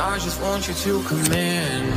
I just want you to come in.